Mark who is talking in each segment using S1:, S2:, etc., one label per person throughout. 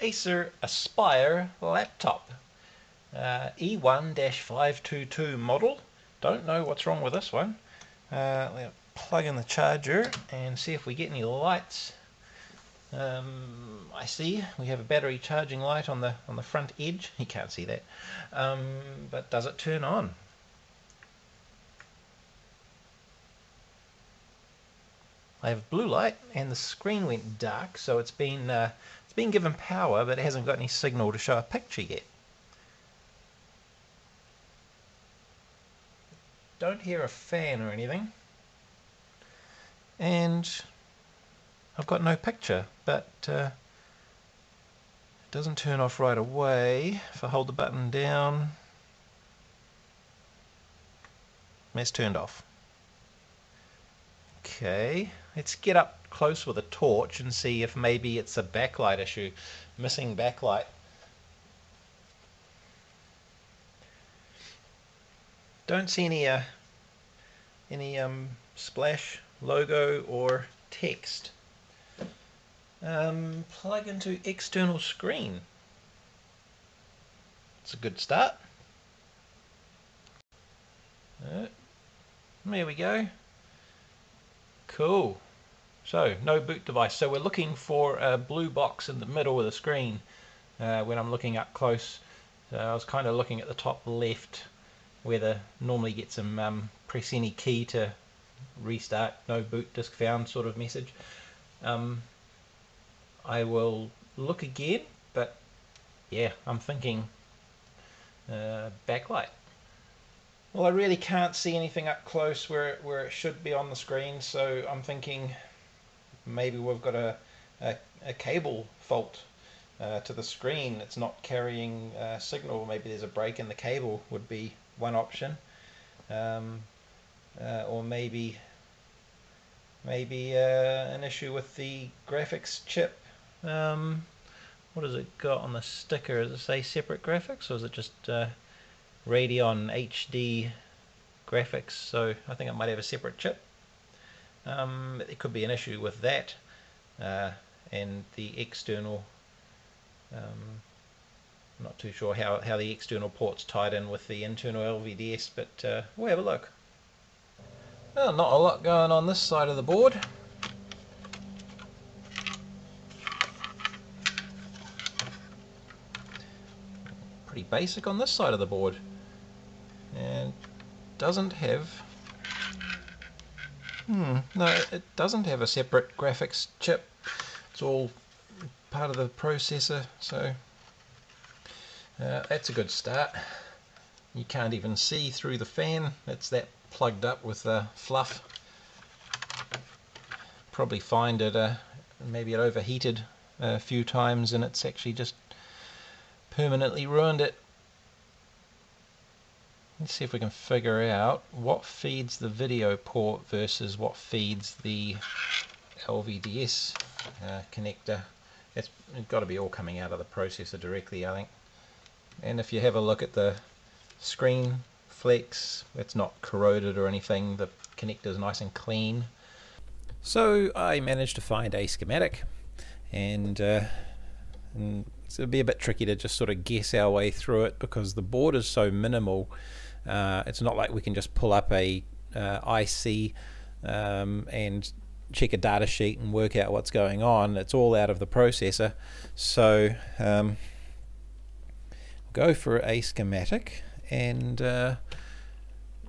S1: Acer Aspire laptop. Uh, E1-522 model. Don't know what's wrong with this one. Uh, plug in the charger and see if we get any lights. Um, I see we have a battery charging light on the on the front edge. You can't see that, um, but does it turn on? I have blue light and the screen went dark, so it's been uh, been given power, but it hasn't got any signal to show a picture yet. Don't hear a fan or anything, and I've got no picture, but uh, it doesn't turn off right away. If I hold the button down, it's turned off. Okay, let's get up close with a torch and see if maybe it's a backlight issue, missing backlight. Don't see any uh, any um, splash logo or text. Um, plug into external screen. It's a good start. Uh, there we go. Cool. So, no boot device. So we're looking for a blue box in the middle of the screen uh, when I'm looking up close. So I was kind of looking at the top left where the normally get some um, press any key to restart, no boot disk found sort of message. Um, I will look again, but yeah, I'm thinking uh, backlight. Well, I really can't see anything up close where, where it should be on the screen, so I'm thinking maybe we've got a, a, a cable fault uh, to the screen. It's not carrying uh, signal. Maybe there's a break in the cable would be one option. Um, uh, or maybe maybe uh, an issue with the graphics chip um, what has it got on the sticker? Does it say separate graphics or is it just uh, Radeon HD graphics? So I think it might have a separate chip. Um, it could be an issue with that uh, and the external um, I'm not too sure how, how the external ports tied in with the internal LVDS but uh, we'll have a look. Well, not a lot going on this side of the board. pretty basic on this side of the board and doesn't have hmm no it doesn't have a separate graphics chip. It's all part of the processor so uh, that's a good start. You can't even see through the fan. It's that plugged up with the fluff. Probably find it uh, maybe it overheated a few times and it's actually just permanently ruined it. Let's see if we can figure out what feeds the video port versus what feeds the LVDS uh, connector. It's, it's got to be all coming out of the processor directly, I think. And if you have a look at the screen flex, it's not corroded or anything. The connector is nice and clean. So I managed to find a schematic and, uh, and it'd be a bit tricky to just sort of guess our way through it because the board is so minimal. Uh, it's not like we can just pull up a uh, IC um, and check a data sheet and work out what's going on. It's all out of the processor. So um, go for a schematic and uh,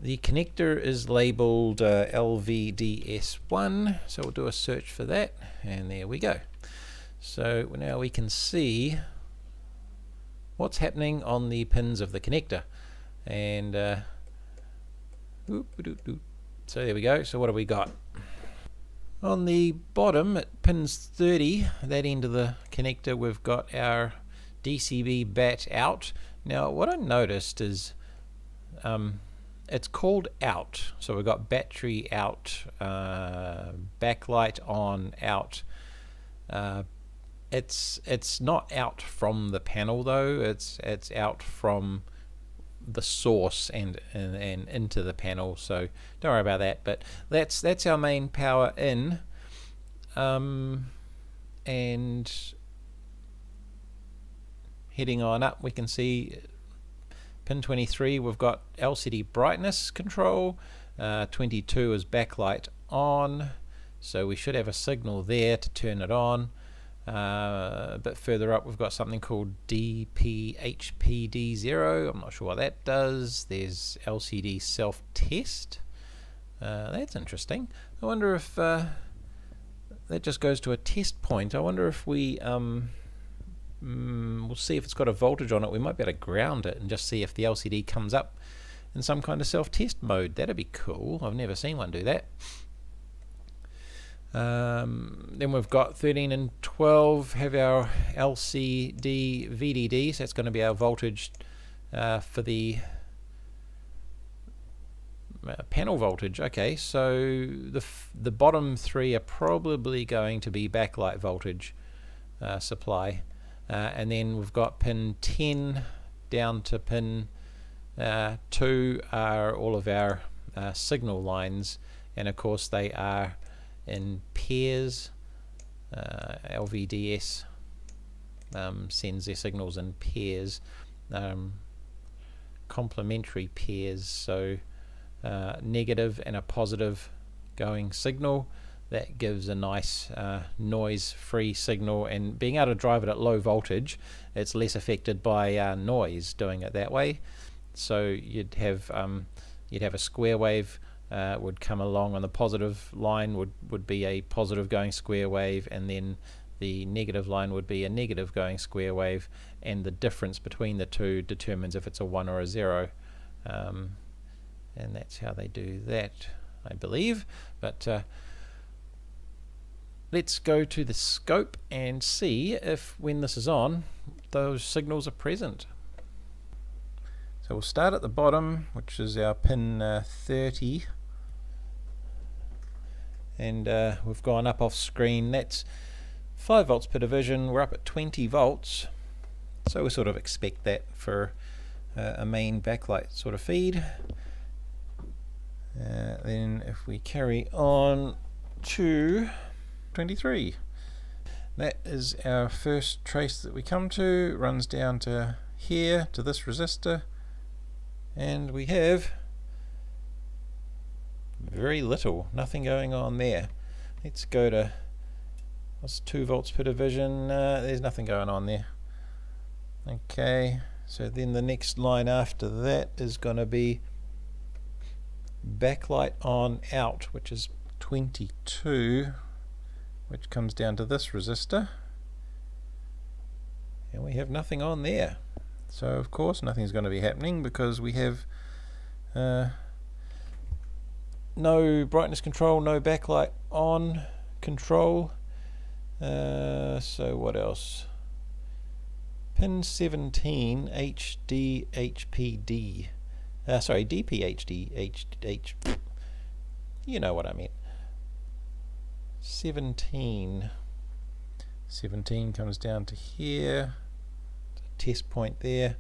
S1: the connector is labeled uh, LVDS1 so we'll do a search for that and there we go. So now we can see what's happening on the pins of the connector. And uh, so there we go. So what have we got? On the bottom at pins 30, that end of the connector, we've got our DCB bat out. Now what I noticed is um, it's called out. So we've got battery out, uh, backlight on, out, uh, it's it's not out from the panel though. It's it's out from the source and, and and into the panel. So don't worry about that. But that's that's our main power in. Um, and heading on up we can see pin 23 we've got LCD brightness control uh, 22 is backlight on so we should have a signal there to turn it on uh, a bit further up we've got something called DPHPD0 I'm not sure what that does. There's LCD self-test. Uh, that's interesting. I wonder if uh, that just goes to a test point. I wonder if we um, mm, we'll see if it's got a voltage on it. We might be able to ground it and just see if the LCD comes up in some kind of self-test mode. That'd be cool. I've never seen one do that um, then we've got 13 and 12 have our LCD VDD, so that's going to be our voltage uh, for the uh, panel voltage. Okay, so the the bottom three are probably going to be backlight voltage uh, supply, uh, and then we've got pin 10 down to pin uh, 2 are all of our uh, signal lines, and of course they are in pairs. Uh, LVDS um, sends their signals in pairs, um, complementary pairs, so uh, negative and a positive going signal. That gives a nice uh, noise-free signal, and being able to drive it at low voltage, it's less affected by uh, noise doing it that way. So you'd have um, you'd have a square wave uh, would come along on the positive line would, would be a positive going square wave and then the negative line would be a negative going square wave. And the difference between the two determines if it's a 1 or a 0 um, and that's how they do that I believe. But uh, let's go to the scope and see if when this is on those signals are present. So we'll start at the bottom which is our pin uh, 30 and uh, we've gone up off screen. That's 5 volts per division. We're up at 20 volts. So we sort of expect that for uh, a main backlight sort of feed. Uh, then if we carry on to 23 that is our first trace that we come to. Runs down to here to this resistor. And we have very little, nothing going on there. Let's go to what's 2 volts per division, uh, there's nothing going on there. Okay, so then the next line after that is going to be backlight on out, which is 22, which comes down to this resistor. And we have nothing on there. So of course nothing's going to be happening because we have uh, no brightness control, no backlight on control. Uh, so what else? Pin 17 HDHPD. Uh, sorry, DPHD H, H, you know what I mean. 17. 17 comes down to here. Test point there.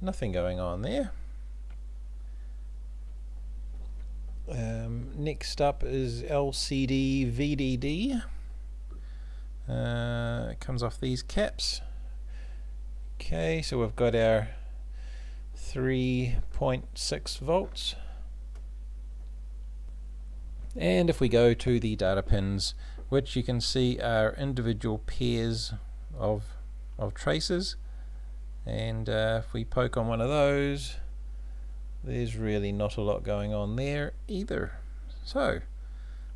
S1: Nothing going on there. Um, next up is LCD VDD. Uh, it comes off these caps. Okay, so we've got our 3.6 volts. And if we go to the data pins, which you can see are individual pairs of, of traces, and uh, if we poke on one of those, there's really not a lot going on there either. So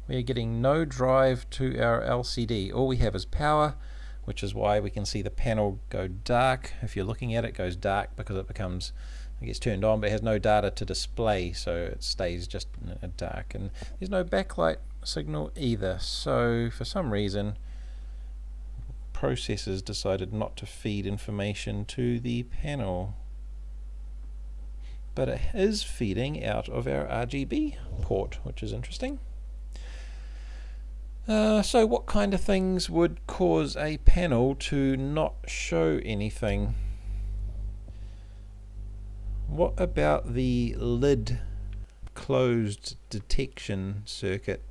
S1: we're getting no drive to our LCD. All we have is power, which is why we can see the panel go dark. If you're looking at it, it goes dark because it becomes it gets turned on, but it has no data to display, so it stays just uh, dark. And there's no backlight signal either. So for some reason, processors decided not to feed information to the panel but it is feeding out of our RGB port, which is interesting. Uh, so what kind of things would cause a panel to not show anything? What about the lid closed detection circuit?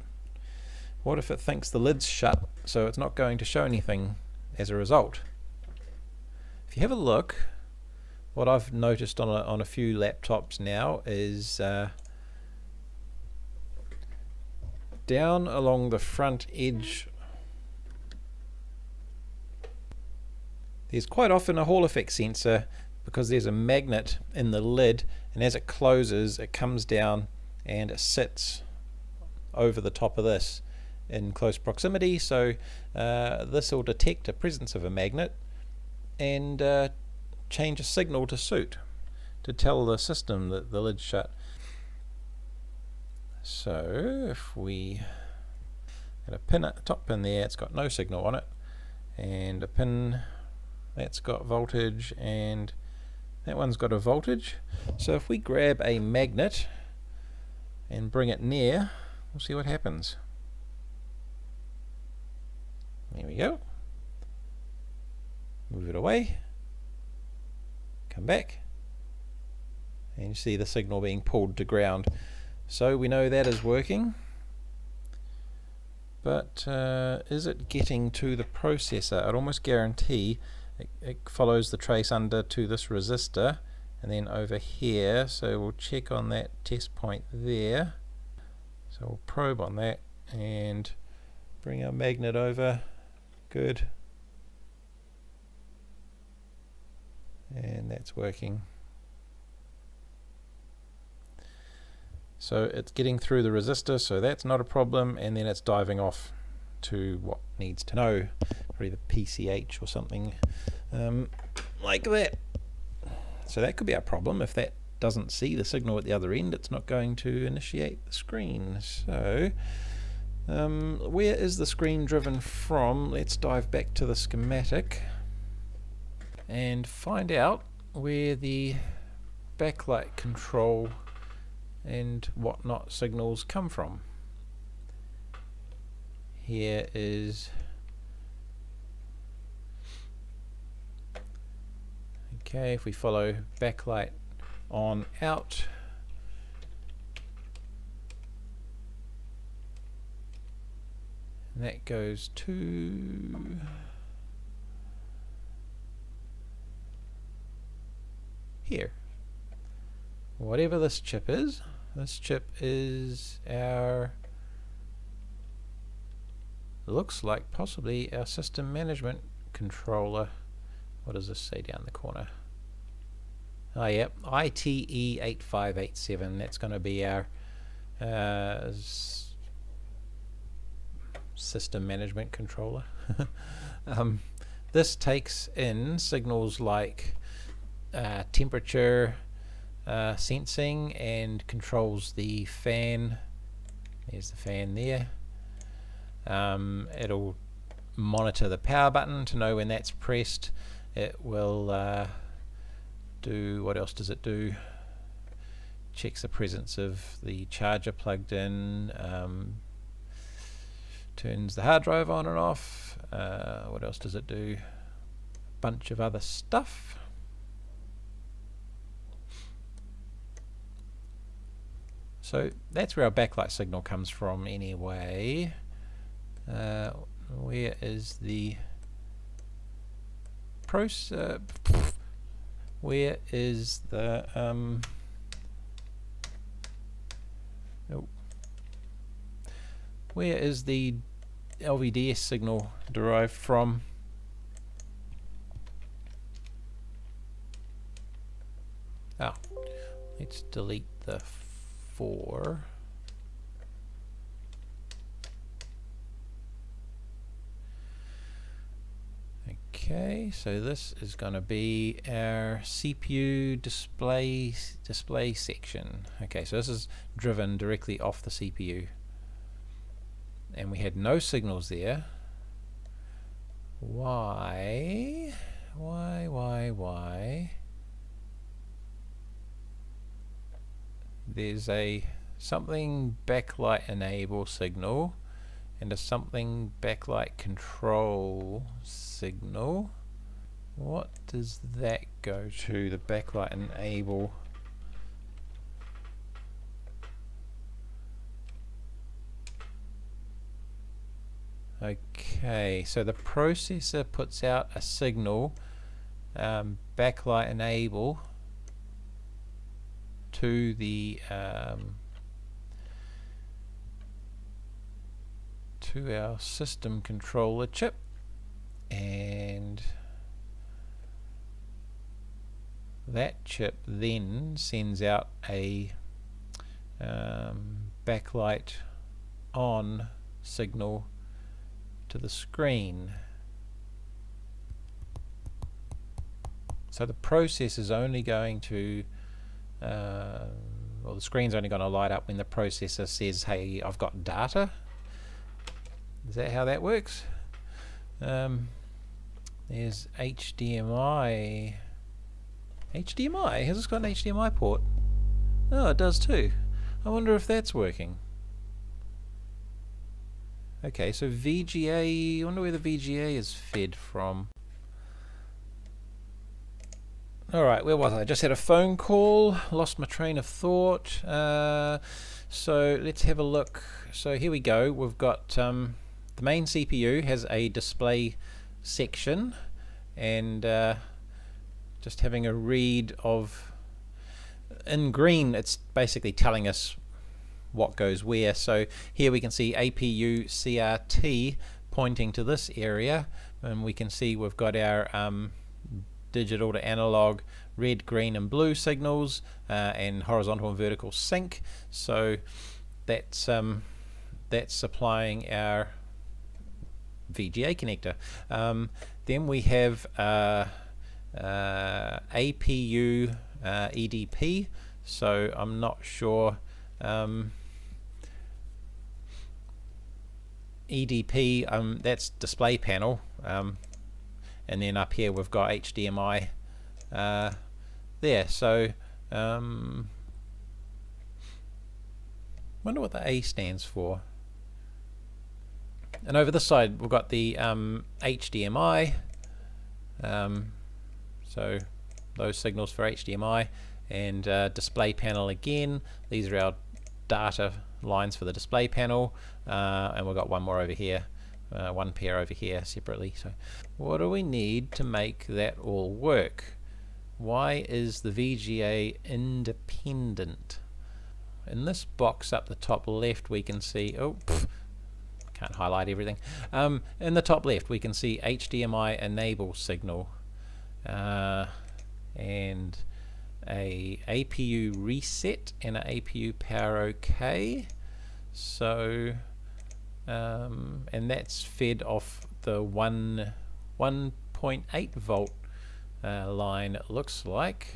S1: What if it thinks the lid's shut, so it's not going to show anything as a result? if you have a look, what I've noticed on a, on a few laptops now is uh, down along the front edge there's quite often a Hall effect sensor because there's a magnet in the lid and as it closes it comes down and it sits over the top of this in close proximity. So uh, this will detect a presence of a magnet and uh, change a signal to suit to tell the system that the lid's shut. So if we get a pin at the top pin there it's got no signal on it and a pin that's got voltage and that one's got a voltage. So if we grab a magnet and bring it near we'll see what happens. There we go. Move it away come back. And you see the signal being pulled to ground. So we know that is working. But uh, is it getting to the processor? I'd almost guarantee it, it follows the trace under to this resistor and then over here. So we'll check on that test point there. So we'll probe on that and bring our magnet over. Good and that's working. So it's getting through the resistor so that's not a problem and then it's diving off to what needs to know probably the PCH or something um, like that. So that could be a problem. If that doesn't see the signal at the other end it's not going to initiate the screen. So um, where is the screen driven from? Let's dive back to the schematic and find out where the backlight control and whatnot signals come from. Here is okay if we follow backlight on out and that goes to here. Whatever this chip is, this chip is our looks like possibly our system management controller. What does this say down the corner? Oh yep, ITE8587. That's going to be our uh, system management controller. um, this takes in signals like uh, temperature uh, sensing and controls the fan. There's the fan there. Um, it'll monitor the power button to know when that's pressed. It will uh, do what else does it do? Checks the presence of the charger plugged in um, turns the hard drive on and off. Uh, what else does it do? A bunch of other stuff So that's where our backlight signal comes from anyway. Uh, where is the pros? Uh, where is the um, oh, where is the LVDS signal derived from? Ah, let's delete the four. Okay, so this is going to be our CPU display display section. Okay, so this is driven directly off the CPU. And we had no signals there. Why? Why, why, why? There's a something backlight enable signal and a something backlight control signal. What does that go to the backlight enable? Okay so the processor puts out a signal um, backlight enable to the um, to our system controller chip and that chip then sends out a um, backlight on signal to the screen. So the process is only going to uh, well the screen's only going to light up when the processor says hey I've got data. Is that how that works? Um, there's HDMI HDMI has this got an HDMI port? Oh it does too. I wonder if that's working. Okay so VGA I wonder where the VGA is fed from Alright, where was I? I just had a phone call, lost my train of thought. Uh, so let's have a look. So here we go. We've got um, the main CPU has a display section and uh, just having a read of in green it's basically telling us what goes where so here we can see APU CRT pointing to this area and we can see we've got our um, digital to analog red, green and blue signals uh, and horizontal and vertical sync. So that's um, that's supplying our VGA connector. Um, then we have uh, uh, APU uh, EDP so I'm not sure um, EDP um, that's display panel. Um, and then up here we've got HDMI uh, there. So um, wonder what the A stands for. And over this side we've got the um, HDMI um, so those signals for HDMI and uh, display panel again. These are our data lines for the display panel uh, and we've got one more over here uh, one pair over here separately. So what do we need to make that all work? Why is the VGA independent? In this box up the top left we can see, oh, pff, can't highlight everything. Um, in the top left we can see HDMI enable signal uh, and a APU reset and an APU power OK. So um, and that's fed off the one 1.8 volt uh, line it looks like.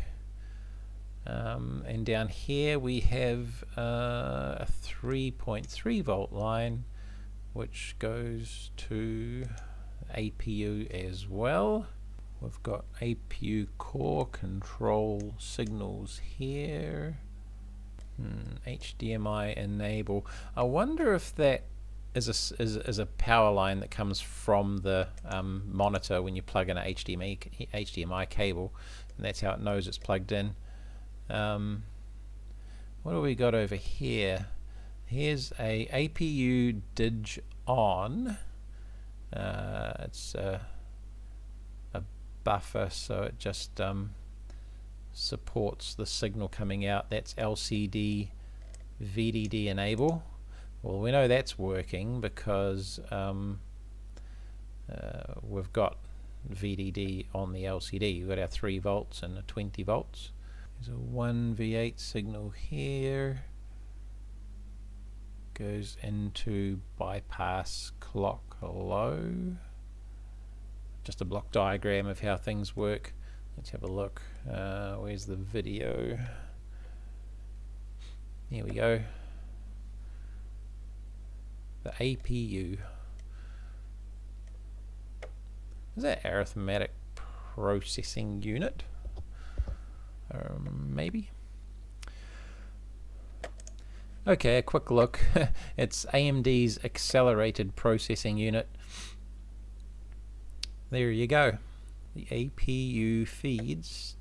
S1: Um, and down here we have uh, a 3.3 volt line which goes to APU as well. We've got APU core control signals here. Hmm, HDMI enable. I wonder if that is a, is, is a power line that comes from the um, monitor when you plug in a HDMI, HDMI cable and that's how it knows it's plugged in. Um, what do we got over here? Here's a APU dig on. Uh, it's a, a, buffer so it just um, supports the signal coming out. That's LCD VDD enable. Well, we know that's working because um, uh, we've got VDD on the LCD. We've got our 3 volts and a 20 volts. There's a 1 V8 signal here. Goes into bypass clock low. Just a block diagram of how things work. Let's have a look. Uh, where's the video? Here we go the APU. Is that arithmetic processing unit? Um, maybe. Okay, a quick look. it's AMD's accelerated processing unit. There you go. The APU feeds.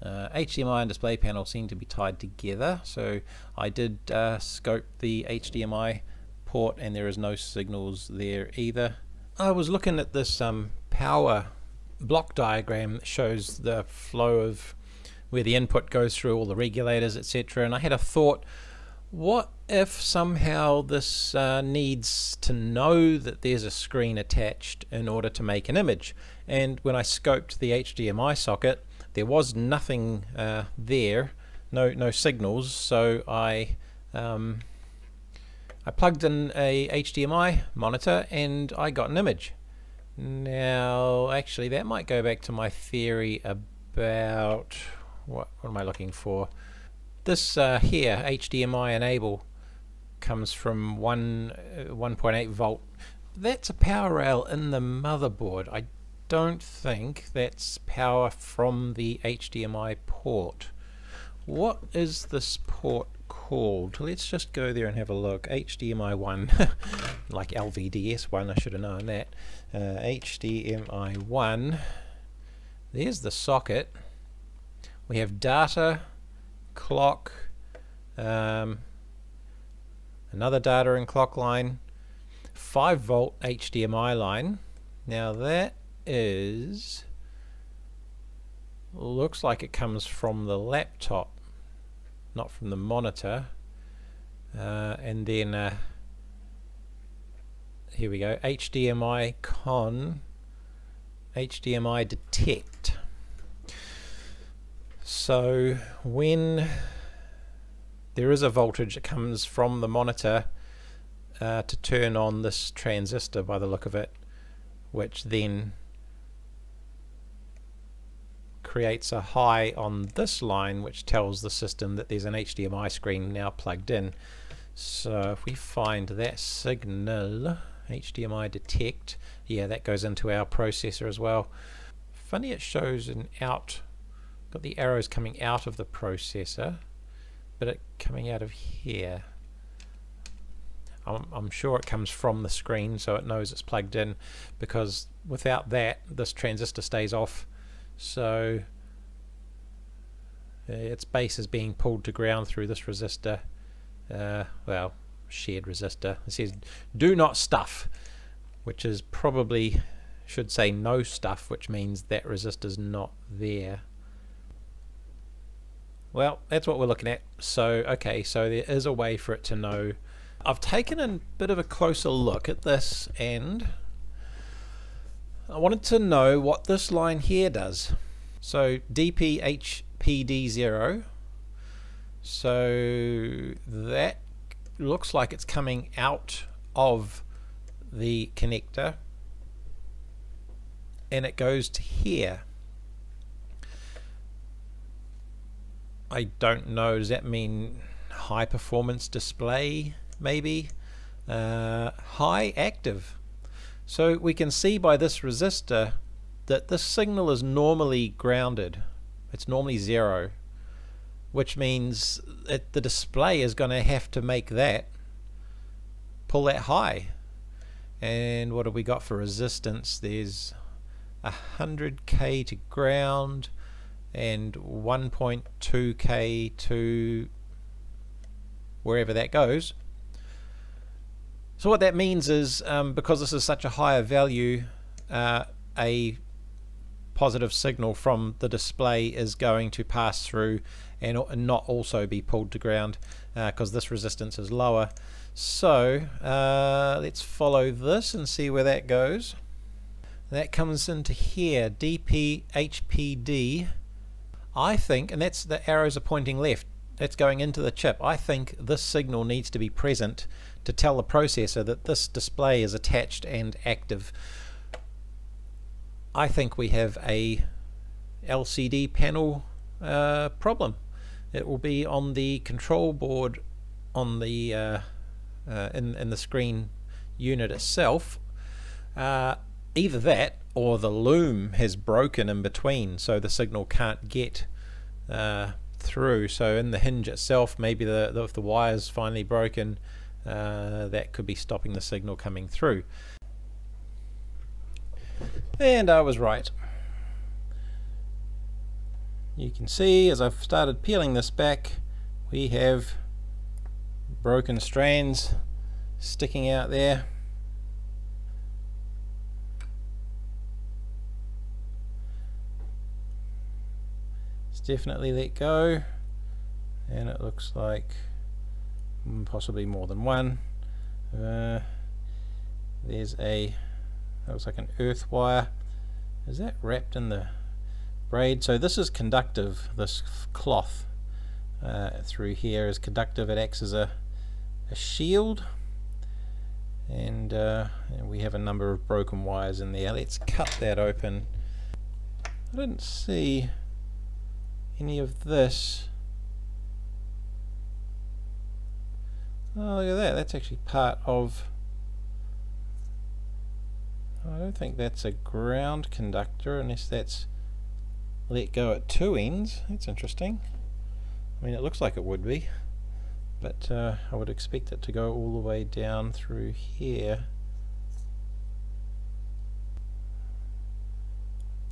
S1: Uh, HDMI and display panel seem to be tied together, so I did uh, scope the HDMI port and there is no signals there either. I was looking at this um, power block diagram that shows the flow of where the input goes through all the regulators, etc. And I had a thought, what if somehow this uh, needs to know that there's a screen attached in order to make an image? And when I scoped the HDMI socket, there was nothing uh, there, no no signals. So I um, I plugged in a HDMI monitor and I got an image. Now, actually, that might go back to my theory about what, what am I looking for? This uh, here, HDMI enable, comes from one uh, 1.8 volt. That's a power rail in the motherboard. I don't think that's power from the HDMI port. What is this port called? Let's just go there and have a look. HDMI 1, like LVDS 1, I should have known that. Uh, HDMI 1, there's the socket. We have data, clock, um, another data and clock line, 5 volt HDMI line. Now that is looks like it comes from the laptop not from the monitor. Uh, and then uh, here we go. HDMI con HDMI detect. So when there is a voltage that comes from the monitor uh, to turn on this transistor by the look of it which then creates a high on this line which tells the system that there's an HDMI screen now plugged in. So if we find that signal, HDMI detect, yeah that goes into our processor as well. Funny it shows an out, got the arrows coming out of the processor, but it coming out of here. I'm, I'm sure it comes from the screen so it knows it's plugged in because without that this transistor stays off so uh, its base is being pulled to ground through this resistor uh, well shared resistor. It says do not stuff which is probably should say no stuff which means that resistor's not there. Well that's what we're looking at. So okay so there is a way for it to know. I've taken a bit of a closer look at this and I wanted to know what this line here does. So DPHPD0. So that looks like it's coming out of the connector and it goes to here. I don't know, does that mean high performance display maybe? Uh, high active. So we can see by this resistor that this signal is normally grounded. It's normally zero, which means that the display is going to have to make that pull that high. And what have we got for resistance? There's 100k to ground and 1.2k to wherever that goes. So what that means is um, because this is such a higher value, uh, a positive signal from the display is going to pass through and not also be pulled to ground because uh, this resistance is lower. So uh, let's follow this and see where that goes. That comes into here, DPHPD. I think, and that's the arrows are pointing left, that's going into the chip. I think this signal needs to be present to tell the processor that this display is attached and active. I think we have a LCD panel uh, problem. It will be on the control board on the uh, uh, in, in the screen unit itself. Uh, either that or the loom has broken in between so the signal can't get uh, through. So in the hinge itself, maybe the, the if the wire's finally broken, uh, that could be stopping the signal coming through. And I was right. You can see as I've started peeling this back, we have broken strands sticking out there. it's definitely let go and it looks like possibly more than one. Uh, there's a that looks like an earth wire. Is that wrapped in the braid? So this is conductive this cloth uh, through here is conductive. It acts as a, a shield. And, uh, and we have a number of broken wires in there. Let's cut that open. I didn't see any of this oh look at that. That's actually part of I don't think that's a ground conductor unless that's let go at two ends. That's interesting. I mean it looks like it would be but uh, I would expect it to go all the way down through here.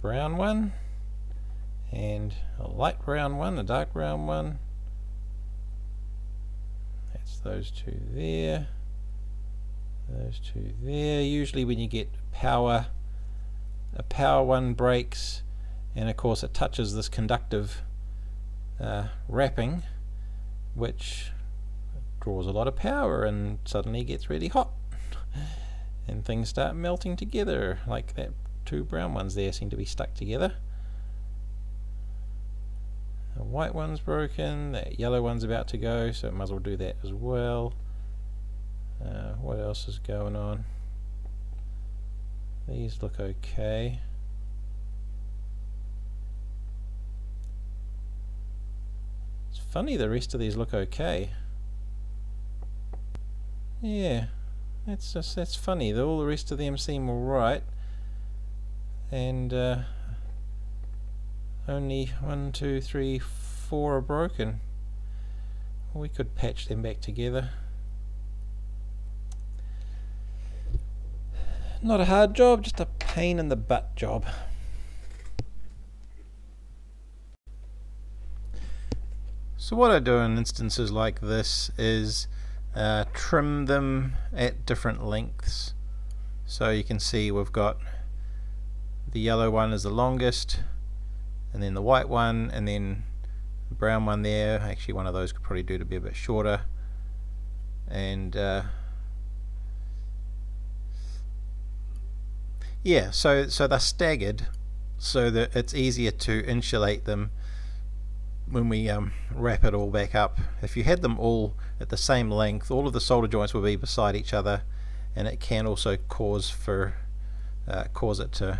S1: Brown one and a light brown one, a dark brown one that's those two there. Those two there. Usually when you get power a power one breaks and of course it touches this conductive uh, wrapping which draws a lot of power and suddenly gets really hot and things start melting together like that two brown ones there seem to be stuck together. the white one's broken that yellow one's about to go so it might as well do that as well uh, what else is going on these look okay It's funny the rest of these look okay. Yeah, that's just that's funny. All the rest of them seem alright, and uh, only one, two, three, four are broken. We could patch them back together. Not a hard job, just a pain in the butt job. So what I do in instances like this is uh, trim them at different lengths. So you can see we've got the yellow one is the longest and then the white one and then the brown one there. Actually one of those could probably do to be a bit shorter and uh, yeah so so they're staggered so that it's easier to insulate them when we um, wrap it all back up if you had them all at the same length all of the solder joints would be beside each other and it can also cause for uh, cause it to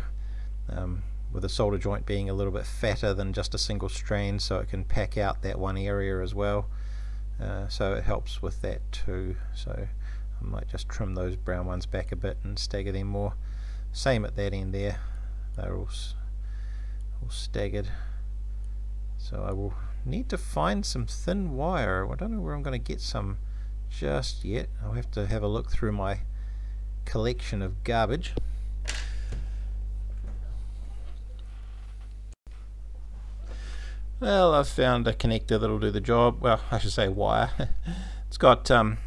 S1: um, with a solder joint being a little bit fatter than just a single strand so it can pack out that one area as well uh, so it helps with that too so I might just trim those brown ones back a bit and stagger them more same at that end there they're all, all staggered so I will need to find some thin wire. I don't know where I'm going to get some just yet. I'll have to have a look through my collection of garbage. Well, I've found a connector that'll do the job. Well, I should say wire. it's got um,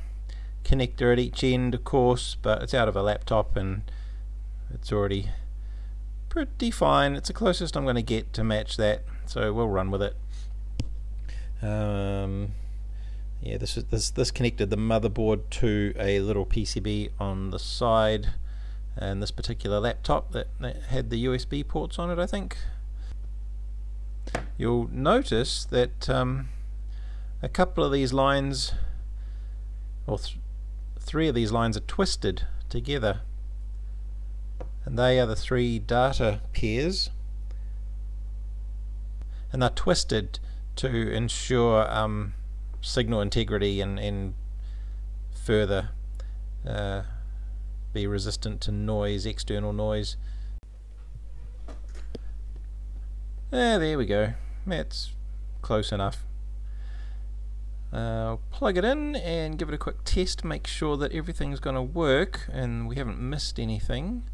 S1: connector at each end, of course, but it's out of a laptop and it's already pretty fine. It's the closest I'm going to get to match that so we'll run with it. Um, yeah, this is this this connected the motherboard to a little PCB on the side, and this particular laptop that, that had the USB ports on it, I think. You'll notice that um, a couple of these lines, or th three of these lines, are twisted together, and they are the three data pairs and they're twisted to ensure um, signal integrity and, and further uh, be resistant to noise, external noise. Yeah, there we go. That's close enough. Uh, plug it in and give it a quick test, make sure that everything's going to work and we haven't missed anything.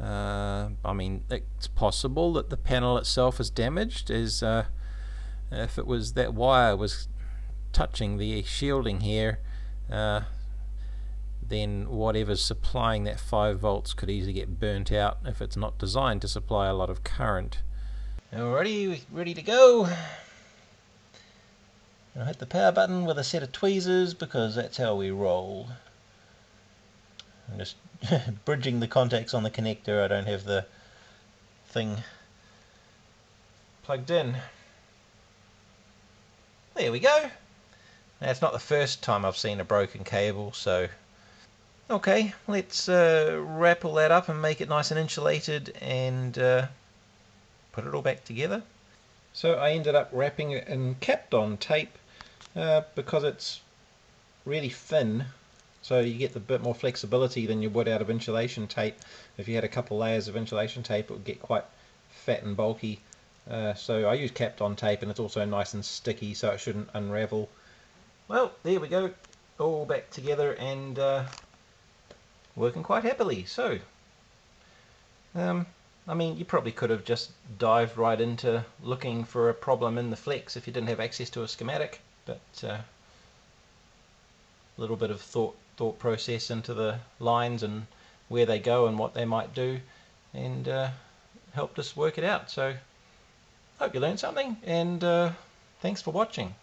S1: Uh, I mean, it's possible that the panel itself is damaged. Is uh, if it was that wire was touching the shielding here, uh, then whatever's supplying that 5 volts could easily get burnt out if it's not designed to supply a lot of current. Alrighty, ready to go. I'll hit the power button with a set of tweezers because that's how we roll. I'm just bridging the contacts on the connector. I don't have the thing plugged in. There we go. It's not the first time I've seen a broken cable, so... Okay, let's uh, wrap all that up and make it nice and insulated and uh, put it all back together. So I ended up wrapping it in Kapton tape uh, because it's really thin so you get a bit more flexibility than you would out of insulation tape. If you had a couple layers of insulation tape it would get quite fat and bulky. Uh, so I use Kapton tape and it's also nice and sticky so it shouldn't unravel. Well, there we go. All back together and uh, working quite happily. So, um, I mean, you probably could have just dived right into looking for a problem in the flex if you didn't have access to a schematic, but a uh, little bit of thought thought process into the lines and where they go and what they might do, and uh, helped us work it out. So, hope you learned something, and uh, thanks for watching.